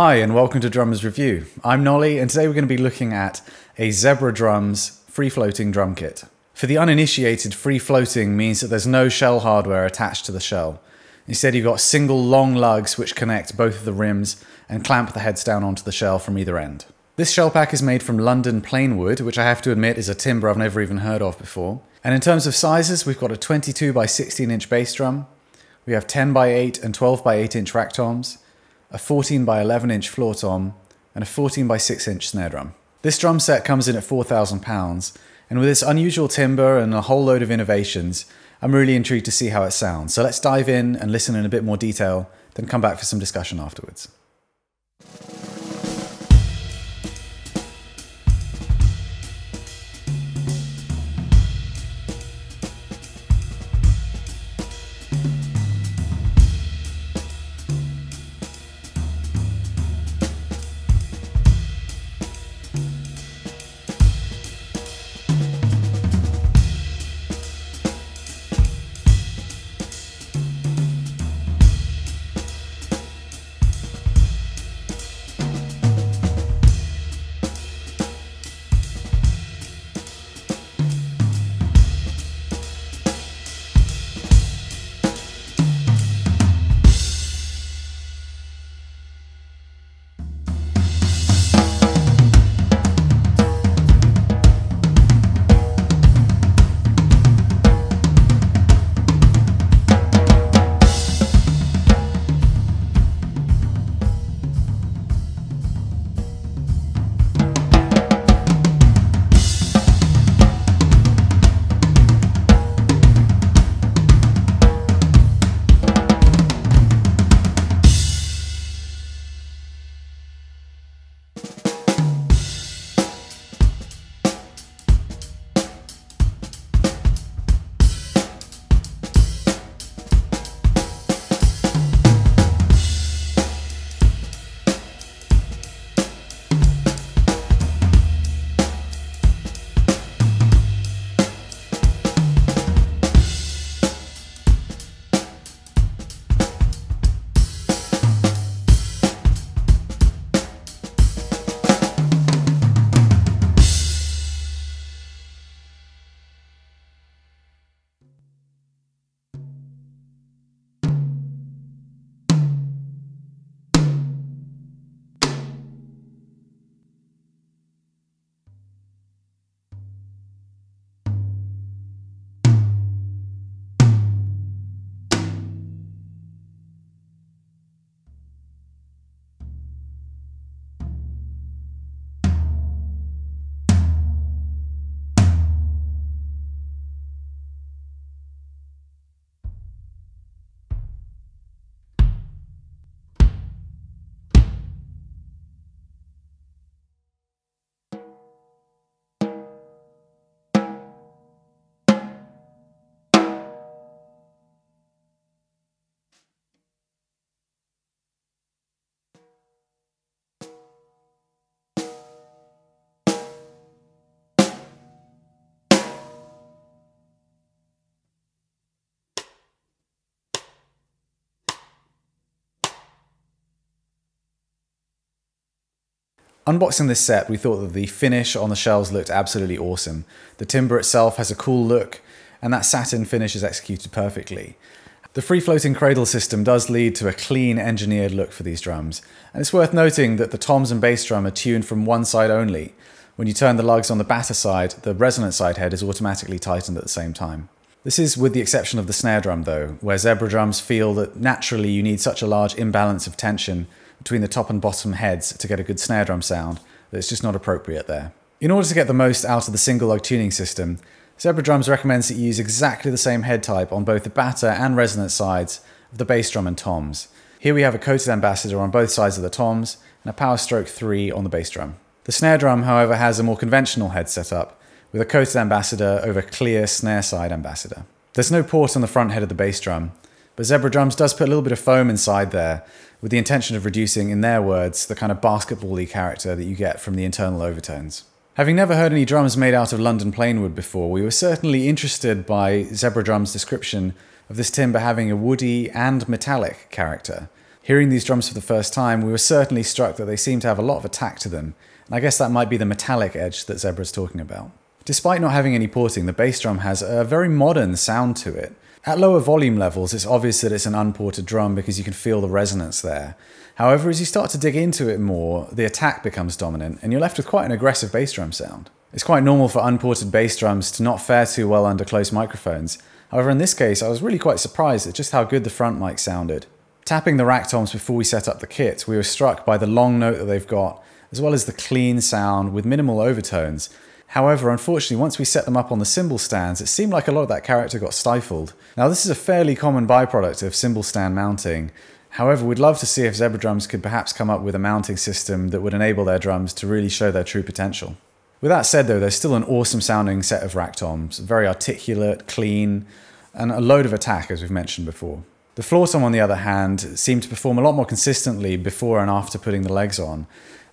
Hi, and welcome to Drummers Review. I'm Nolly, and today we're going to be looking at a Zebra Drums free floating drum kit. For the uninitiated, free floating means that there's no shell hardware attached to the shell. Instead, you've got single long lugs which connect both of the rims and clamp the heads down onto the shell from either end. This shell pack is made from London plane wood, which I have to admit is a timber I've never even heard of before. And in terms of sizes, we've got a 22 by 16 inch bass drum, we have 10 by 8 and 12 by 8 inch rack toms, a 14 by 11 inch floor tom, and a 14 by 6 inch snare drum. This drum set comes in at £4,000, and with its unusual timbre and a whole load of innovations, I'm really intrigued to see how it sounds. So let's dive in and listen in a bit more detail, then come back for some discussion afterwards. Unboxing this set, we thought that the finish on the shells looked absolutely awesome. The timber itself has a cool look, and that satin finish is executed perfectly. The free floating cradle system does lead to a clean engineered look for these drums, and it's worth noting that the toms and bass drum are tuned from one side only. When you turn the lugs on the batter side, the resonant side head is automatically tightened at the same time. This is with the exception of the snare drum though, where Zebra drums feel that naturally you need such a large imbalance of tension between the top and bottom heads to get a good snare drum sound that's just not appropriate there. In order to get the most out of the single lug tuning system, Zebra Drums recommends that you use exactly the same head type on both the batter and resonant sides of the bass drum and toms. Here we have a coated ambassador on both sides of the toms and a power stroke 3 on the bass drum. The snare drum, however, has a more conventional head setup with a coated ambassador over clear snare side ambassador. There's no port on the front head of the bass drum, but Zebra Drums does put a little bit of foam inside there with the intention of reducing, in their words, the kind of basketball-y character that you get from the internal overtones. Having never heard any drums made out of London planewood before, we were certainly interested by Zebra Drum's description of this timber having a woody and metallic character. Hearing these drums for the first time, we were certainly struck that they seemed to have a lot of attack to them, and I guess that might be the metallic edge that Zebra's talking about. Despite not having any porting, the bass drum has a very modern sound to it. At lower volume levels, it's obvious that it's an unported drum because you can feel the resonance there. However, as you start to dig into it more, the attack becomes dominant, and you're left with quite an aggressive bass drum sound. It's quite normal for unported bass drums to not fare too well under close microphones. However, in this case, I was really quite surprised at just how good the front mic sounded. Tapping the rack toms before we set up the kit, we were struck by the long note that they've got, as well as the clean sound with minimal overtones, However, unfortunately, once we set them up on the cymbal stands, it seemed like a lot of that character got stifled. Now, this is a fairly common byproduct of cymbal stand mounting. However, we'd love to see if Zebra Drums could perhaps come up with a mounting system that would enable their drums to really show their true potential. With that said, though, there's still an awesome sounding set of rack toms, very articulate, clean, and a load of attack, as we've mentioned before. The floor tom, on the other hand, seemed to perform a lot more consistently before and after putting the legs on,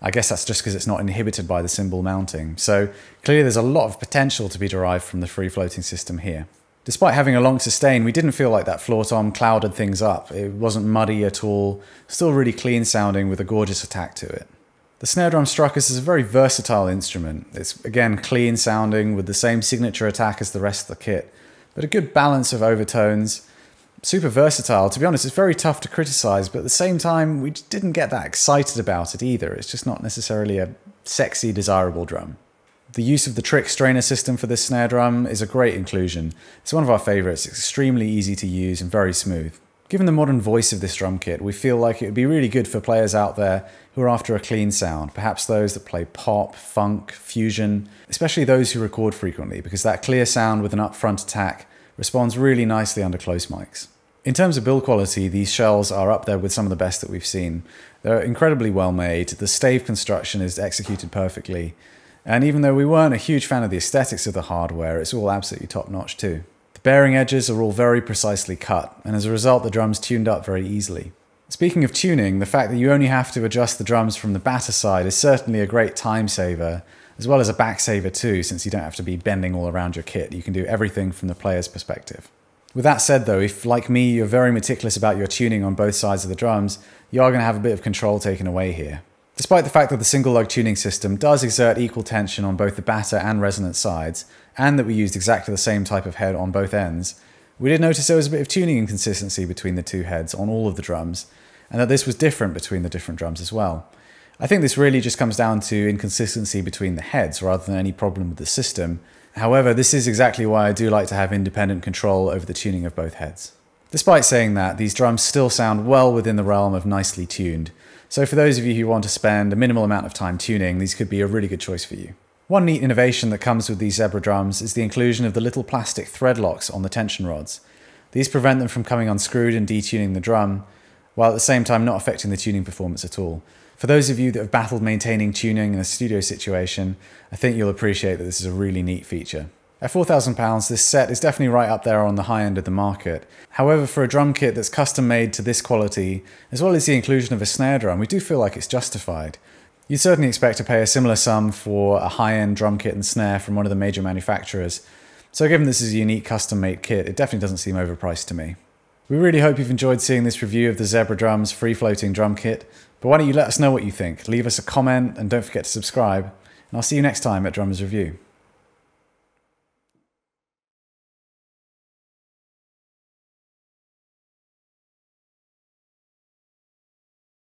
I guess that's just because it's not inhibited by the cymbal mounting. So clearly there's a lot of potential to be derived from the free floating system here. Despite having a long sustain, we didn't feel like that floor tom clouded things up. It wasn't muddy at all, still really clean sounding with a gorgeous attack to it. The snare drum struck us as a very versatile instrument. It's again clean sounding with the same signature attack as the rest of the kit, but a good balance of overtones super versatile. To be honest, it's very tough to criticize, but at the same time, we didn't get that excited about it either. It's just not necessarily a sexy, desirable drum. The use of the trick strainer system for this snare drum is a great inclusion. It's one of our favorites, extremely easy to use and very smooth. Given the modern voice of this drum kit, we feel like it would be really good for players out there who are after a clean sound, perhaps those that play pop, funk, fusion, especially those who record frequently, because that clear sound with an upfront attack responds really nicely under close mics. In terms of build quality, these shells are up there with some of the best that we've seen. They're incredibly well made, the stave construction is executed perfectly, and even though we weren't a huge fan of the aesthetics of the hardware, it's all absolutely top notch too. The bearing edges are all very precisely cut, and as a result, the drums tuned up very easily. Speaking of tuning, the fact that you only have to adjust the drums from the batter side is certainly a great time saver, as well as a back saver too, since you don't have to be bending all around your kit. You can do everything from the player's perspective. With that said, though, if like me, you're very meticulous about your tuning on both sides of the drums, you are going to have a bit of control taken away here. Despite the fact that the single lug tuning system does exert equal tension on both the batter and resonant sides, and that we used exactly the same type of head on both ends, we did notice there was a bit of tuning inconsistency between the two heads on all of the drums, and that this was different between the different drums as well. I think this really just comes down to inconsistency between the heads rather than any problem with the system, However, this is exactly why I do like to have independent control over the tuning of both heads. Despite saying that, these drums still sound well within the realm of nicely tuned, so for those of you who want to spend a minimal amount of time tuning, these could be a really good choice for you. One neat innovation that comes with these Zebra drums is the inclusion of the little plastic thread locks on the tension rods. These prevent them from coming unscrewed and detuning the drum, while at the same time not affecting the tuning performance at all. For those of you that have battled maintaining tuning in a studio situation, I think you'll appreciate that this is a really neat feature. At £4,000, this set is definitely right up there on the high end of the market. However, for a drum kit that's custom made to this quality, as well as the inclusion of a snare drum, we do feel like it's justified. You'd certainly expect to pay a similar sum for a high end drum kit and snare from one of the major manufacturers. So, given this is a unique custom made kit, it definitely doesn't seem overpriced to me. We really hope you've enjoyed seeing this review of the Zebra Drums free floating drum kit. But why don't you let us know what you think? Leave us a comment and don't forget to subscribe. And I'll see you next time at Drummers Review.